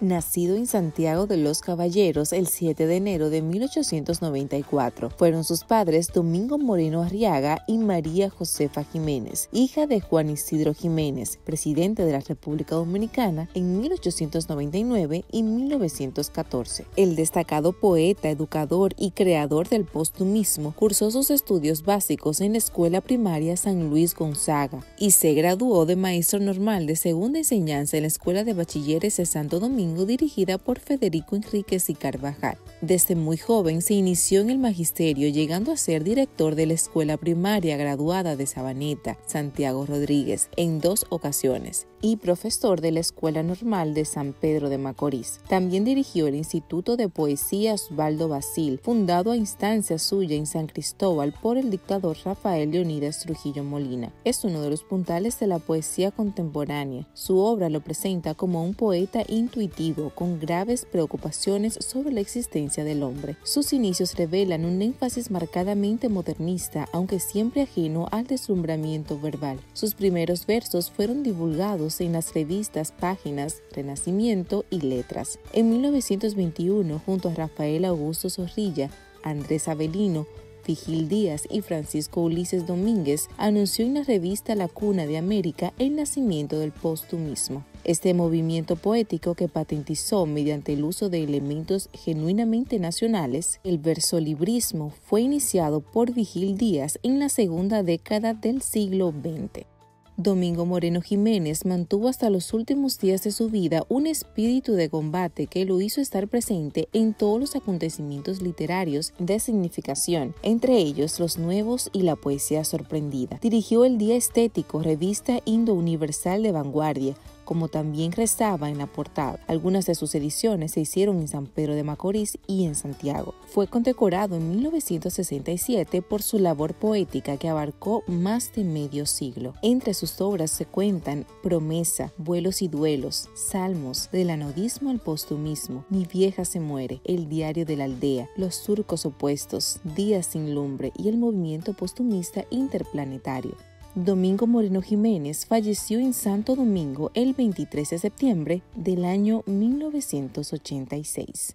Nacido en Santiago de los Caballeros el 7 de enero de 1894, fueron sus padres Domingo Moreno Arriaga y María Josefa Jiménez, hija de Juan Isidro Jiménez, presidente de la República Dominicana en 1899 y 1914. El destacado poeta, educador y creador del postumismo cursó sus estudios básicos en la Escuela Primaria San Luis Gonzaga y se graduó de maestro normal de segunda enseñanza en la Escuela de Bachilleres de Santo Domingo dirigida por Federico Enríquez y Carvajal. Desde muy joven se inició en el magisterio, llegando a ser director de la escuela primaria graduada de Sabaneta, Santiago Rodríguez, en dos ocasiones, y profesor de la Escuela Normal de San Pedro de Macorís. También dirigió el Instituto de Poesía Osvaldo Basil, fundado a instancia suya en San Cristóbal por el dictador Rafael Leonidas Trujillo Molina. Es uno de los puntales de la poesía contemporánea. Su obra lo presenta como un poeta intuitivo con graves preocupaciones sobre la existencia del hombre. Sus inicios revelan un énfasis marcadamente modernista, aunque siempre ajeno al deslumbramiento verbal. Sus primeros versos fueron divulgados en las revistas Páginas, Renacimiento y Letras. En 1921, junto a Rafael Augusto Zorrilla, Andrés Avelino, Vigil Díaz y Francisco Ulises Domínguez, anunció en la revista La Cuna de América el nacimiento del postumismo. Este movimiento poético que patentizó mediante el uso de elementos genuinamente nacionales, el versolibrismo fue iniciado por Vigil Díaz en la segunda década del siglo XX. Domingo Moreno Jiménez mantuvo hasta los últimos días de su vida un espíritu de combate que lo hizo estar presente en todos los acontecimientos literarios de significación, entre ellos los nuevos y la poesía sorprendida. Dirigió el Día Estético, revista Indo-Universal de Vanguardia, como también rezaba en la portada. Algunas de sus ediciones se hicieron en San Pedro de Macorís y en Santiago. Fue condecorado en 1967 por su labor poética que abarcó más de medio siglo. Entre sus obras se cuentan Promesa, Vuelos y Duelos, Salmos, del anodismo al postumismo, Mi vieja se muere, El diario de la aldea, Los surcos opuestos, Días sin lumbre y el movimiento postumista interplanetario. Domingo Moreno Jiménez falleció en Santo Domingo el 23 de septiembre del año 1986.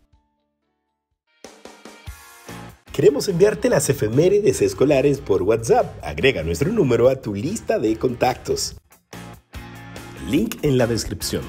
Queremos enviarte las efemérides escolares por WhatsApp. Agrega nuestro número a tu lista de contactos. Link en la descripción.